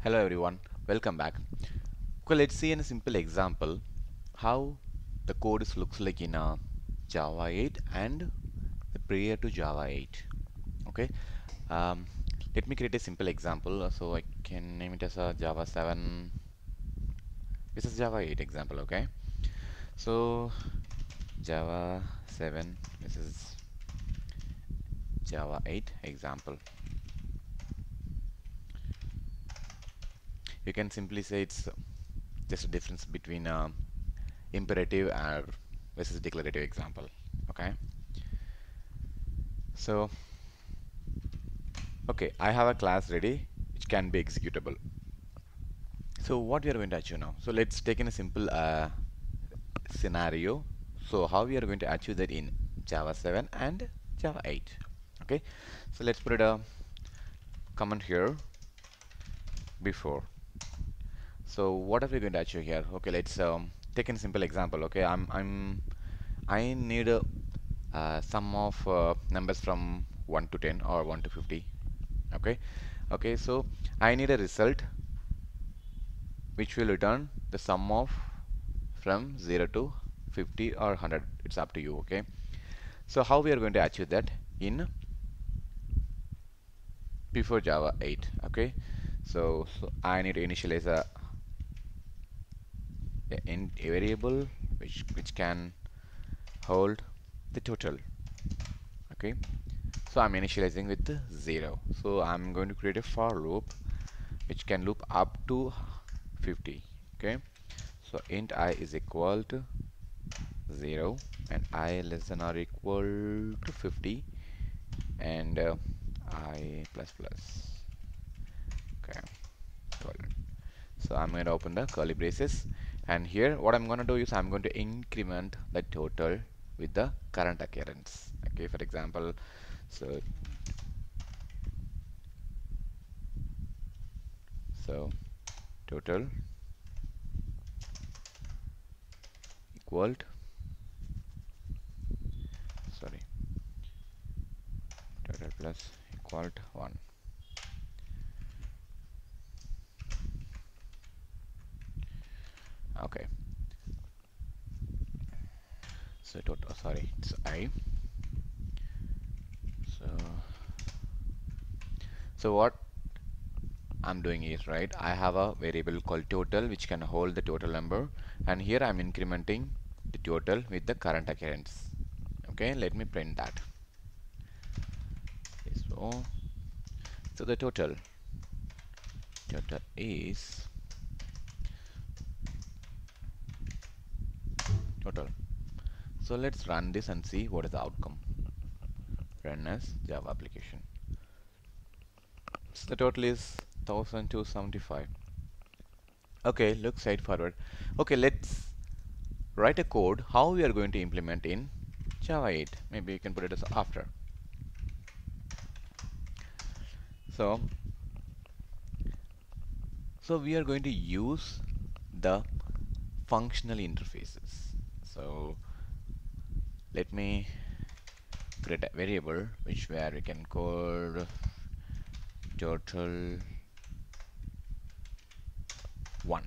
Hello everyone, welcome back. Okay, let's see in a simple example how the code looks like in a Java 8 and the prior to Java 8. Okay, um, let me create a simple example uh, so I can name it as a Java 7. This is Java 8 example. Okay, so Java 7. This is Java 8 example. You can simply say it's just a difference between uh, imperative and versus declarative example okay? So okay I have a class ready which can be executable. So what we are going to achieve now? So let's take in a simple uh, scenario. So how we are going to achieve that in Java 7 and Java 8 okay? So let's put a comment here before so what are we going to achieve here okay let's um, take a simple example okay? I'm I'm I need a uh, sum of uh, numbers from 1 to 10 or 1 to 50 okay? Okay so I need a result which will return the sum of from 0 to 50 or 100 it's up to you okay? So how we are going to achieve that? In before Java 8 okay? So, so I need to initialize a in a variable which which can hold the total okay? So I'm initializing with 0 so I'm going to create a for loop which can loop up to 50 okay? So int i is equal to 0 and i less than or equal to 50 and uh, i plus plus okay? So I'm going to open the curly braces and here what I'm going to do is I'm going to increment the total with the current occurrence. Okay for example so so total equal sorry total plus equal to 1 okay. So total oh, sorry it's i. So so what I'm doing is right I have a variable called total which can hold the total number and here I'm incrementing the total with the current occurrence. Okay let me print that. So so the total total is total so let's run this and see what is the outcome. Run as java application. So the total is 1275 okay look straightforward okay let's write a code how we are going to implement in java 8 maybe you can put it as after. So so we are going to use the functional interfaces so let me create a variable which where we can call total 1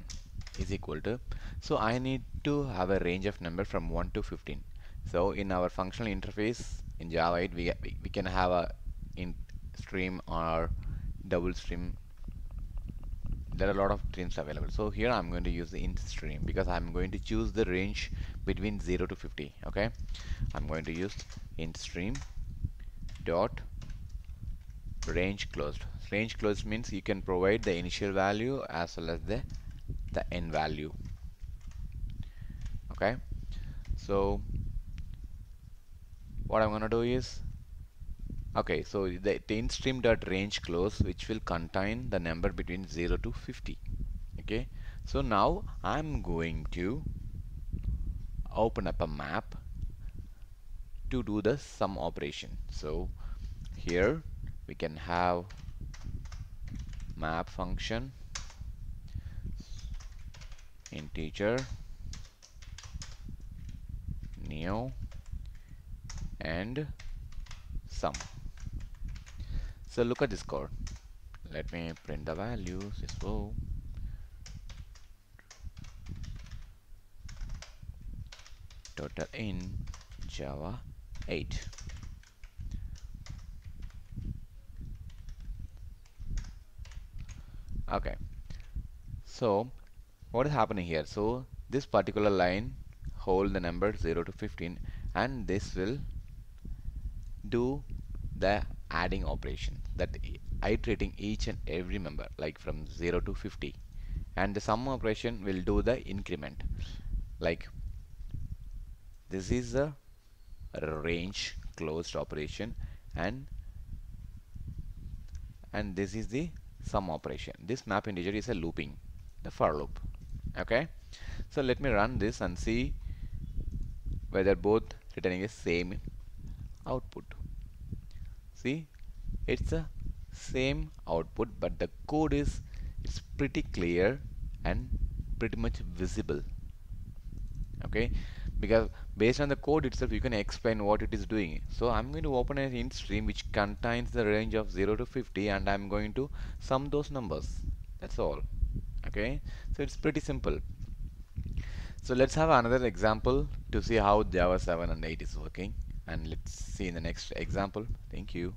is equal to so I need to have a range of number from 1 to 15 so in our functional interface in Java 8 we, we, we can have a int stream or double stream there are a lot of streams available. So here I'm going to use the int stream because I'm going to choose the range between 0 to 50 okay? I'm going to use int stream dot range closed. Range closed means you can provide the initial value as well as the the end value okay? So what I'm gonna do is okay so the, the int stream dot range close which will contain the number between 0 to 50 okay so now I'm going to open up a map to do the sum operation. So here we can have map function integer new and sum so look at this code let me print the values. Well total in Java 8 okay. So what is happening here? So this particular line hold the number 0 to 15 and this will do the adding operation that iterating each and every member like from 0 to 50 and the sum operation will do the increment. Like this is the range closed operation and and this is the sum operation. This map integer is a looping the for loop. Okay? So let me run this and see whether both returning the same output see it's the same output but the code is it's pretty clear and pretty much visible. Okay? Because based on the code itself you can explain what it is doing. So I'm going to open an int stream which contains the range of 0 to 50 and I'm going to sum those numbers. That's all. Okay? So it's pretty simple. So let's have another example to see how Java 7 and 8 is working and let's see in the next example. Thank you